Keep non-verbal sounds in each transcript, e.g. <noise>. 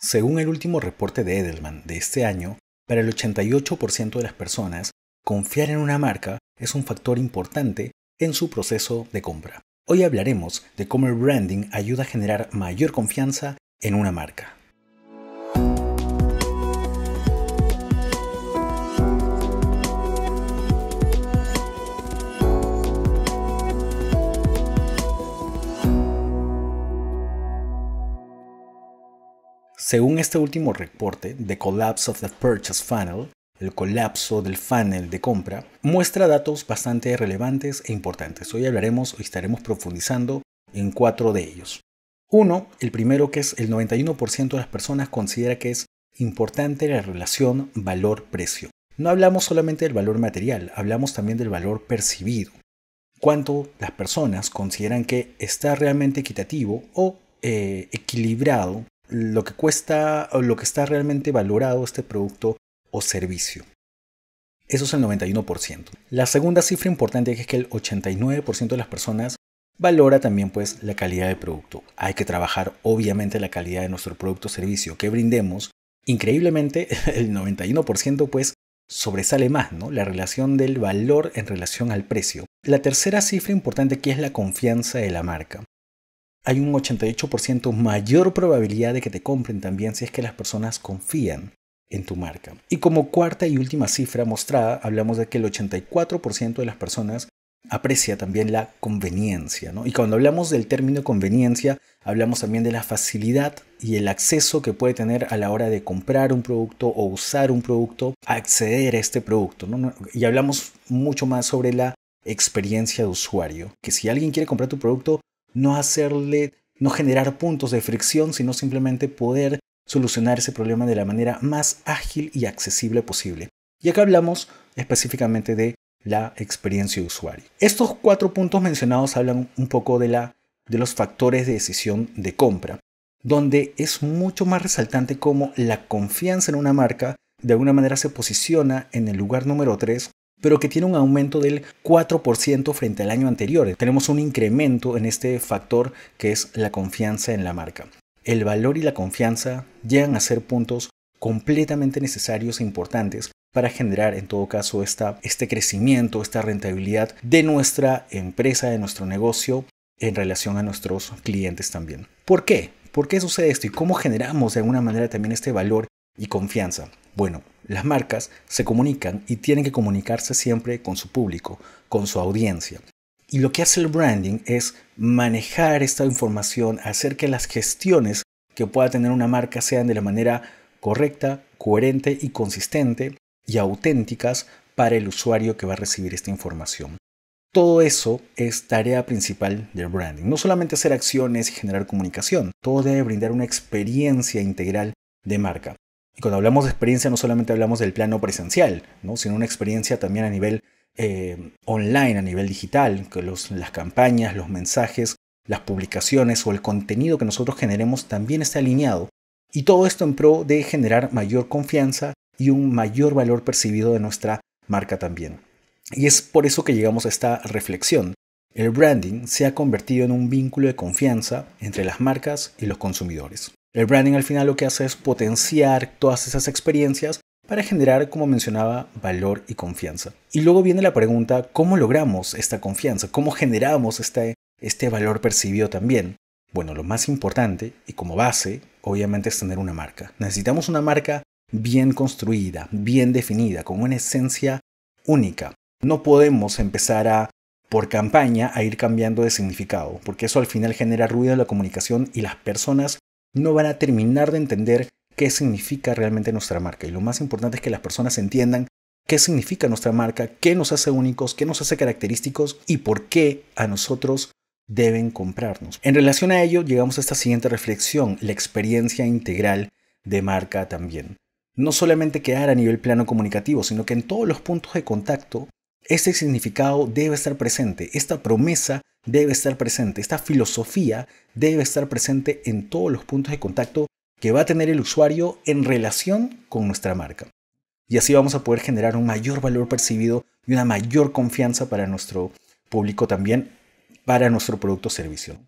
Según el último reporte de Edelman de este año, para el 88% de las personas, confiar en una marca es un factor importante en su proceso de compra. Hoy hablaremos de cómo el branding ayuda a generar mayor confianza en una marca. Según este último reporte, The Collapse of the Purchase Funnel, el colapso del funnel de compra, muestra datos bastante relevantes e importantes. Hoy hablaremos o estaremos profundizando en cuatro de ellos. Uno, el primero que es el 91% de las personas considera que es importante la relación valor-precio. No hablamos solamente del valor material, hablamos también del valor percibido. Cuánto las personas consideran que está realmente equitativo o eh, equilibrado lo que cuesta o lo que está realmente valorado este producto o servicio. Eso es el 91%. La segunda cifra importante es que el 89% de las personas valora también pues la calidad del producto. Hay que trabajar obviamente la calidad de nuestro producto o servicio que brindemos. Increíblemente <laughs> el 91% pues sobresale más, ¿no? La relación del valor en relación al precio. La tercera cifra importante que es la confianza de la marca hay un 88% mayor probabilidad de que te compren también si es que las personas confían en tu marca. Y como cuarta y última cifra mostrada, hablamos de que el 84% de las personas aprecia también la conveniencia. Y cuando hablamos del término conveniencia, hablamos también de la facilidad y el acceso que puede tener a la hora de comprar un producto o usar un producto, acceder a este producto. Y hablamos mucho más sobre la experiencia de usuario, que si alguien quiere comprar tu producto, no hacerle, no generar puntos de fricción, sino simplemente poder solucionar ese problema de la manera más ágil y accesible posible. Y acá hablamos específicamente de la experiencia de usuario. Estos cuatro puntos mencionados hablan un poco de, la, de los factores de decisión de compra, donde es mucho más resaltante cómo la confianza en una marca de alguna manera se posiciona en el lugar número 3 pero que tiene un aumento del 4% frente al año anterior. Tenemos un incremento en este factor que es la confianza en la marca. El valor y la confianza llegan a ser puntos completamente necesarios e importantes para generar en todo caso esta, este crecimiento, esta rentabilidad de nuestra empresa, de nuestro negocio en relación a nuestros clientes también. ¿Por qué? ¿Por qué sucede esto y cómo generamos de alguna manera también este valor y confianza? Bueno, las marcas se comunican y tienen que comunicarse siempre con su público, con su audiencia. Y lo que hace el branding es manejar esta información, hacer que las gestiones que pueda tener una marca sean de la manera correcta, coherente y consistente y auténticas para el usuario que va a recibir esta información. Todo eso es tarea principal del branding. No solamente hacer acciones y generar comunicación, todo debe brindar una experiencia integral de marca. Y cuando hablamos de experiencia no solamente hablamos del plano presencial, ¿no? sino una experiencia también a nivel eh, online, a nivel digital, que las campañas, los mensajes, las publicaciones o el contenido que nosotros generemos también está alineado. Y todo esto en pro de generar mayor confianza y un mayor valor percibido de nuestra marca también. Y es por eso que llegamos a esta reflexión. El branding se ha convertido en un vínculo de confianza entre las marcas y los consumidores. El branding al final lo que hace es potenciar todas esas experiencias para generar, como mencionaba, valor y confianza. Y luego viene la pregunta, ¿cómo logramos esta confianza? ¿Cómo generamos este, este valor percibido también? Bueno, lo más importante y como base, obviamente, es tener una marca. Necesitamos una marca bien construida, bien definida, con una esencia única. No podemos empezar a, por campaña, a ir cambiando de significado, porque eso al final genera ruido en la comunicación y las personas no van a terminar de entender qué significa realmente nuestra marca. Y lo más importante es que las personas entiendan qué significa nuestra marca, qué nos hace únicos, qué nos hace característicos y por qué a nosotros deben comprarnos. En relación a ello, llegamos a esta siguiente reflexión, la experiencia integral de marca también. No solamente quedar a nivel plano comunicativo, sino que en todos los puntos de contacto, este significado debe estar presente, esta promesa debe estar presente, esta filosofía debe estar presente en todos los puntos de contacto que va a tener el usuario en relación con nuestra marca. Y así vamos a poder generar un mayor valor percibido y una mayor confianza para nuestro público también, para nuestro producto o servicio.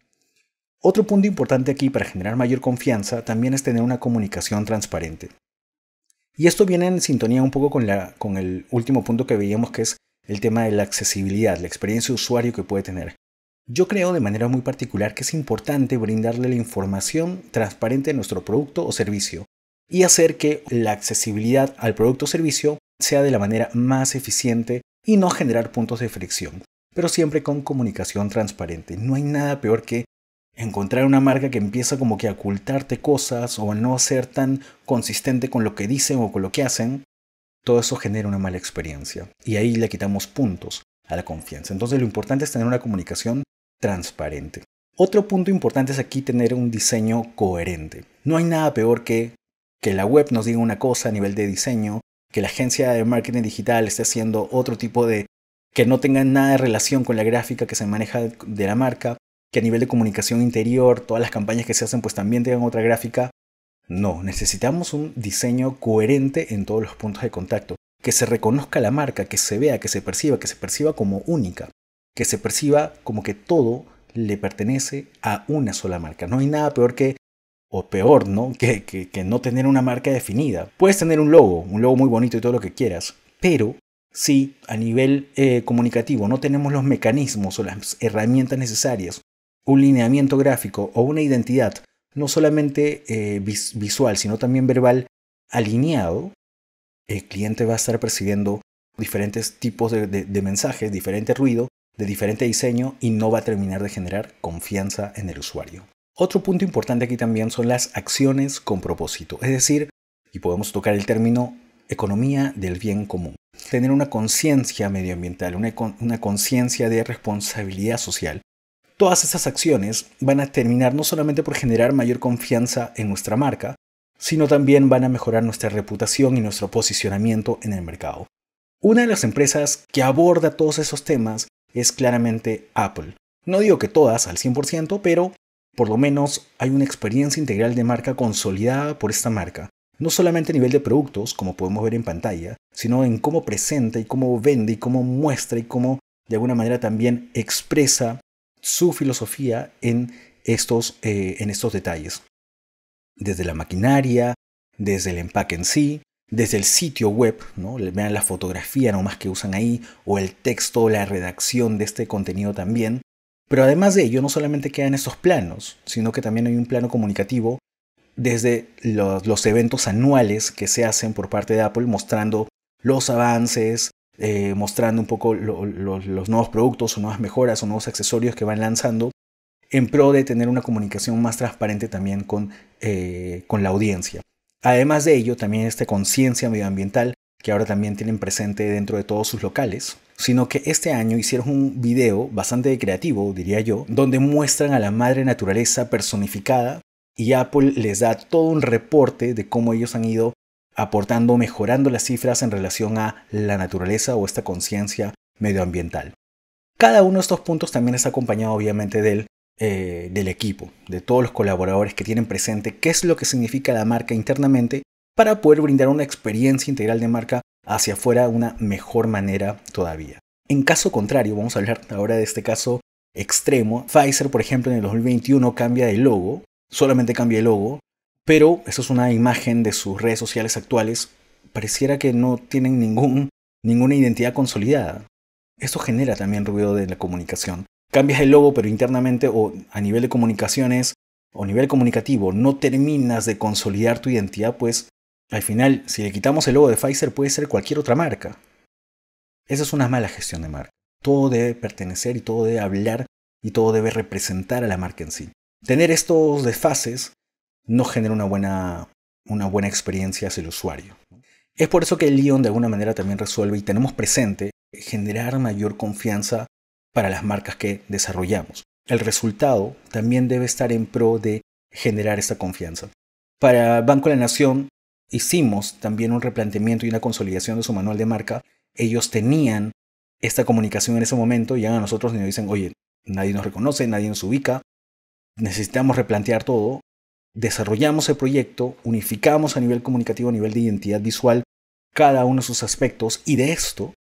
Otro punto importante aquí para generar mayor confianza también es tener una comunicación transparente. Y esto viene en sintonía un poco con, la, con el último punto que veíamos, que es el tema de la accesibilidad, la experiencia de usuario que puede tener. Yo creo de manera muy particular que es importante brindarle la información transparente de nuestro producto o servicio y hacer que la accesibilidad al producto o servicio sea de la manera más eficiente y no generar puntos de fricción, pero siempre con comunicación transparente. No hay nada peor que encontrar una marca que empieza como que a ocultarte cosas o a no ser tan consistente con lo que dicen o con lo que hacen, todo eso genera una mala experiencia y ahí le quitamos puntos a la confianza. Entonces lo importante es tener una comunicación transparente. Otro punto importante es aquí tener un diseño coherente. No hay nada peor que que la web nos diga una cosa a nivel de diseño, que la agencia de marketing digital esté haciendo otro tipo de que no tenga nada de relación con la gráfica que se maneja de la marca, que a nivel de comunicación interior, todas las campañas que se hacen pues también tengan otra gráfica. No, necesitamos un diseño coherente en todos los puntos de contacto, que se reconozca la marca, que se vea, que se perciba, que se perciba como única, que se perciba como que todo le pertenece a una sola marca. No hay nada peor que, o peor, ¿no? Que, que, no tener una marca definida. Puedes tener un logo, un logo muy bonito y todo lo que quieras, pero si a nivel eh, comunicativo no tenemos los mecanismos o las herramientas necesarias un lineamiento gráfico o una identidad, no solamente eh, visual, sino también verbal, alineado, el cliente va a estar percibiendo diferentes tipos de, mensajes, diferente ruido, de diferente diseño y no va a terminar de generar confianza en el usuario. Otro punto importante aquí también son las acciones con propósito, es decir, y podemos tocar el término economía del bien común. Tener una conciencia medioambiental, una conciencia de responsabilidad social, Todas esas acciones van a terminar no solamente por generar mayor confianza en nuestra marca, sino también van a mejorar nuestra reputación y nuestro posicionamiento en el mercado. Una de las empresas que aborda todos esos temas es claramente Apple. No digo que todas al 100%, pero por lo menos hay una experiencia integral de marca consolidada por esta marca, no solamente a nivel de productos, como podemos ver en pantalla, sino en cómo presenta y cómo vende y cómo muestra y cómo de alguna manera también expresa su filosofía en estos, eh, en estos detalles. Desde la maquinaria, desde el empaque en sí, desde el sitio web, ¿no? vean la fotografía nomás que usan ahí, o el texto, la redacción de este contenido también. Pero además de ello, no solamente quedan estos planos, sino que también hay un plano comunicativo desde los, los eventos anuales que se hacen por parte de Apple mostrando los avances, eh, mostrando un poco los nuevos productos o nuevas mejoras o nuevos accesorios que van lanzando en pro de tener una comunicación más transparente también con, eh, con la audiencia. Además de ello, también esta conciencia medioambiental que ahora también tienen presente dentro de todos sus locales, sino que este año hicieron un video bastante creativo, diría yo, donde muestran a la madre naturaleza personificada y Apple les da todo un reporte de cómo ellos han ido aportando, mejorando las cifras en relación a la naturaleza o esta conciencia medioambiental. Cada uno de estos puntos también está acompañado obviamente del, eh, del equipo, de todos los colaboradores que tienen presente qué es lo que significa la marca internamente para poder brindar una experiencia integral de marca hacia afuera de una mejor manera todavía. En caso contrario, vamos a hablar ahora de este caso extremo. Pfizer, por ejemplo, en el 2021 cambia de logo, solamente cambia el logo, pero eso es una imagen de sus redes sociales actuales. Pareciera que no tienen ningún, ninguna identidad consolidada. Esto genera también ruido de la comunicación. Cambias el logo, pero internamente o a nivel de comunicaciones o nivel comunicativo no terminas de consolidar tu identidad, pues al final, si le quitamos el logo de Pfizer, puede ser cualquier otra marca. Esa es una mala gestión de marca. Todo debe pertenecer y todo debe hablar y todo debe representar a la marca en sí. Tener estos desfases no genera una buena, una buena experiencia hacia el usuario. Es por eso que el Leon de alguna manera también resuelve y tenemos presente generar mayor confianza para las marcas que desarrollamos. El resultado también debe estar en pro de generar esta confianza. Para Banco de la Nación hicimos también un replanteamiento y una consolidación de su manual de marca. Ellos tenían esta comunicación en ese momento y a nosotros y nos dicen, oye, nadie nos reconoce, nadie nos ubica, necesitamos replantear todo desarrollamos el proyecto, unificamos a nivel comunicativo, a nivel de identidad visual, cada uno de sus aspectos y de esto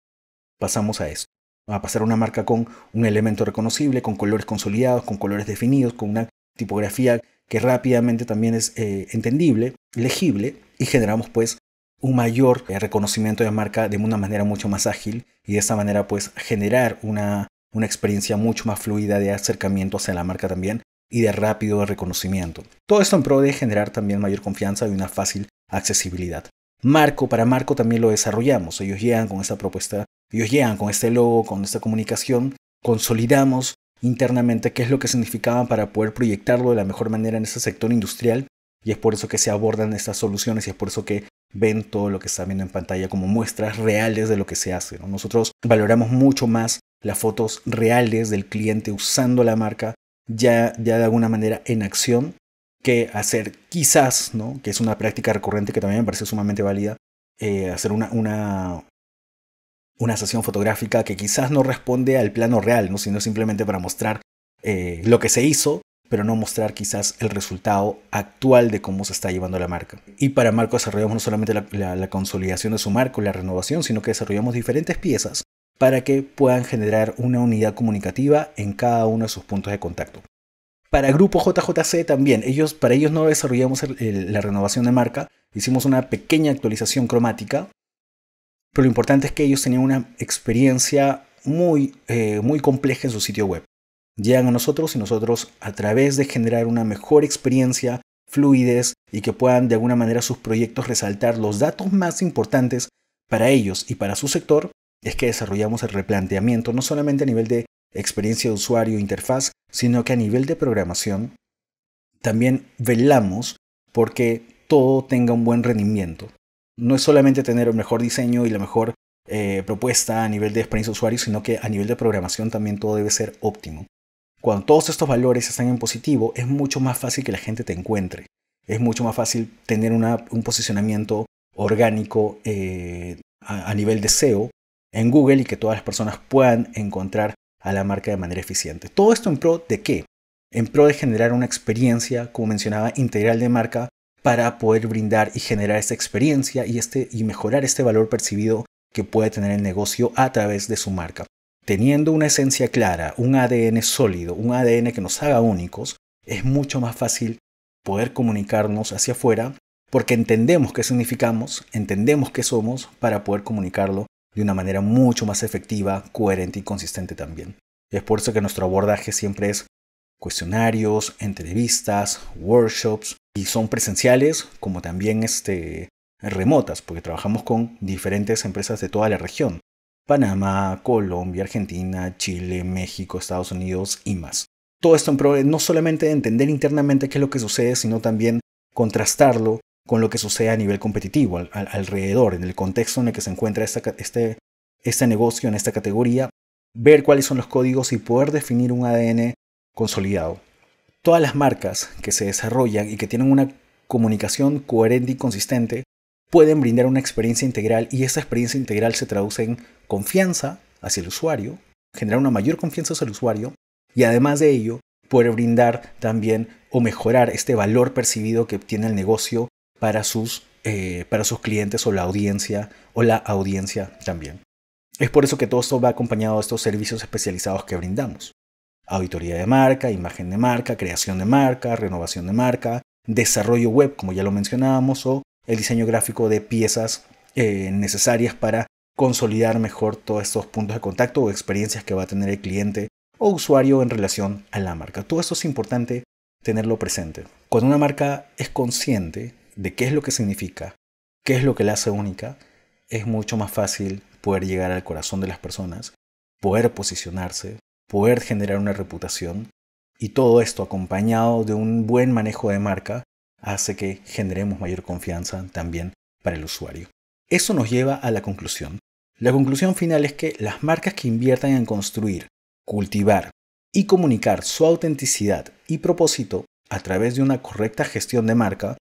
pasamos a esto. A pasar una marca con un elemento reconocible, con colores consolidados, con colores definidos, con una tipografía que rápidamente también es eh, entendible, legible y generamos pues un mayor eh, reconocimiento de marca de una manera mucho más ágil y de esta manera pues generar una, una experiencia mucho más fluida de acercamiento hacia la marca también y de rápido reconocimiento. Todo esto en pro de generar también mayor confianza y una fácil accesibilidad. Marco, para Marco también lo desarrollamos. Ellos llegan con esta propuesta, ellos llegan con este logo, con esta comunicación, consolidamos internamente qué es lo que significaba para poder proyectarlo de la mejor manera en este sector industrial y es por eso que se abordan estas soluciones y es por eso que ven todo lo que están viendo en pantalla como muestras reales de lo que se hace. Nosotros valoramos mucho más las fotos reales del cliente usando la marca ya, ya de alguna manera en acción que hacer quizás, ¿no? que es una práctica recurrente que también me parece sumamente válida, eh, hacer una, una, una sesión fotográfica que quizás no responde al plano real, ¿no? sino simplemente para mostrar eh, lo que se hizo, pero no mostrar quizás el resultado actual de cómo se está llevando la marca. Y para Marco desarrollamos no solamente la, la consolidación de su marco, la renovación, sino que desarrollamos diferentes piezas para que puedan generar una unidad comunicativa en cada uno de sus puntos de contacto. Para Grupo JJC también, ellos, para ellos no desarrollamos la renovación de marca, hicimos una pequeña actualización cromática, pero lo importante es que ellos tenían una experiencia muy, eh, muy compleja en su sitio web. Llegan a nosotros y nosotros a través de generar una mejor experiencia, fluidez y que puedan de alguna manera sus proyectos resaltar los datos más importantes para ellos y para su sector, es que desarrollamos el replanteamiento no solamente a nivel de experiencia de usuario e interfaz, sino que a nivel de programación también velamos porque todo tenga un buen rendimiento. No es solamente tener el mejor diseño y la mejor eh, propuesta a nivel de experiencia de usuario, sino que a nivel de programación también todo debe ser óptimo. Cuando todos estos valores están en positivo, es mucho más fácil que la gente te encuentre. Es mucho más fácil tener un posicionamiento orgánico eh, a, a nivel de SEO en Google y que todas las personas puedan encontrar a la marca de manera eficiente. Todo esto en pro de qué? En pro de generar una experiencia, como mencionaba, integral de marca para poder brindar y generar esta experiencia y, este, y mejorar este valor percibido que puede tener el negocio a través de su marca. Teniendo una esencia clara, un ADN sólido, un ADN que nos haga únicos, es mucho más fácil poder comunicarnos hacia afuera porque entendemos qué significamos, entendemos qué somos para poder comunicarlo de una manera mucho más efectiva, coherente y consistente también. Es por eso que nuestro abordaje siempre es cuestionarios, entrevistas, workshops, y son presenciales como también este, remotas, porque trabajamos con diferentes empresas de toda la región. Panamá, Colombia, Argentina, Chile, México, Estados Unidos y más. Todo esto en pro no solamente de entender internamente qué es lo que sucede, sino también contrastarlo con lo que sucede a nivel competitivo, alrededor, en el contexto en el que se encuentra este, este negocio, en esta categoría, ver cuáles son los códigos y poder definir un ADN consolidado. Todas las marcas que se desarrollan y que tienen una comunicación coherente y consistente pueden brindar una experiencia integral y esa experiencia integral se traduce en confianza hacia el usuario, generar una mayor confianza hacia el usuario y además de ello poder brindar también o mejorar este valor percibido que obtiene el negocio para sus, eh, para sus clientes o la audiencia o la audiencia también. Es por eso que todo esto va acompañado de estos servicios especializados que brindamos. Auditoría de marca, imagen de marca, creación de marca, renovación de marca, desarrollo web, como ya lo mencionábamos, o el diseño gráfico de piezas eh, necesarias para consolidar mejor todos estos puntos de contacto o experiencias que va a tener el cliente o usuario en relación a la marca. Todo esto es importante tenerlo presente. Cuando una marca es consciente de qué es lo que significa, qué es lo que la hace única, es mucho más fácil poder llegar al corazón de las personas, poder posicionarse, poder generar una reputación y todo esto acompañado de un buen manejo de marca hace que generemos mayor confianza también para el usuario. Eso nos lleva a la conclusión. La conclusión final es que las marcas que inviertan en construir, cultivar y comunicar su autenticidad y propósito a través de una correcta gestión de marca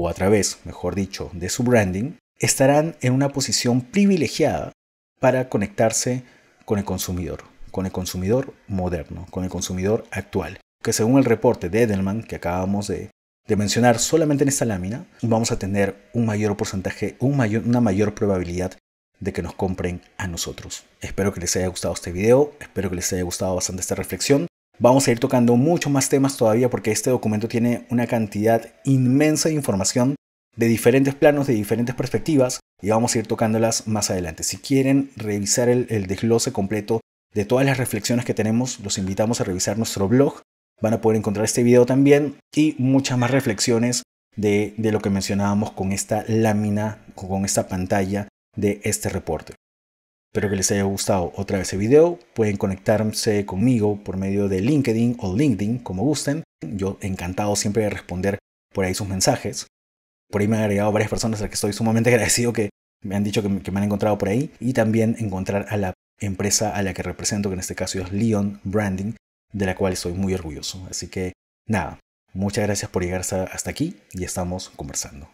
o a través, mejor dicho, de su branding, estarán en una posición privilegiada para conectarse con el consumidor, con el consumidor moderno, con el consumidor actual. Que según el reporte de Edelman que acabamos de, mencionar solamente en esta lámina, vamos a tener un mayor porcentaje, una mayor probabilidad de que nos compren a nosotros. Espero que les haya gustado este video, espero que les haya gustado bastante esta reflexión. Vamos a ir tocando mucho más temas todavía porque este documento tiene una cantidad inmensa de información de diferentes planos, de diferentes perspectivas y vamos a ir tocándolas más adelante. Si quieren revisar el, el desglose completo de todas las reflexiones que tenemos, los invitamos a revisar nuestro blog. Van a poder encontrar este video también y muchas más reflexiones de, de lo que mencionábamos con esta lámina, con esta pantalla de este reporte. Espero que les haya gustado otra vez el video. Pueden conectarse conmigo por medio de LinkedIn o LinkedIn, como gusten. Yo encantado siempre de responder por ahí sus mensajes. Por ahí me han agregado varias personas a las que estoy sumamente <laughs> agradecido que me han dicho que me, que me han encontrado por ahí. Y también encontrar a la empresa a la que represento, que en este caso es Leon Branding, de la cual estoy muy orgulloso. Así que nada, muchas gracias por llegar hasta, hasta aquí y estamos conversando.